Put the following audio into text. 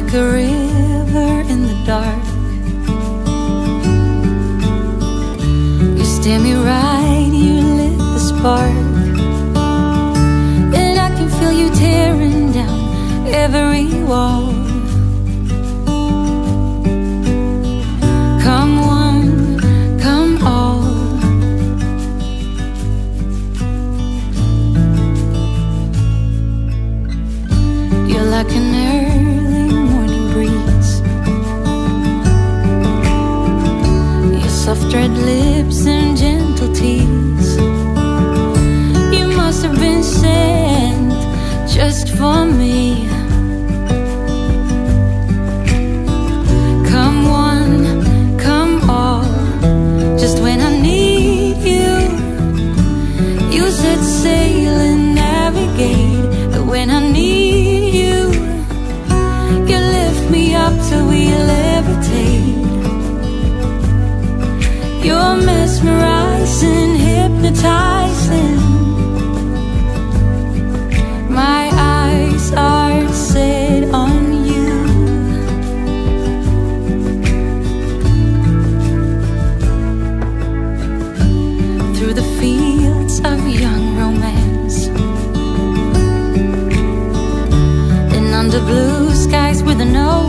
like a river in the dark. You stand me right, you lit the spark. And I can feel you tearing down every wall. Come one, come all. You're like an earth Soft red lips and gentle tease. You must have been sent just for me. Come one, come all, just when I need you. You set sail and navigate, but when I need You're mesmerizing, hypnotizing. My eyes are set on you. Through the fields of young romance. And under blue skies with an open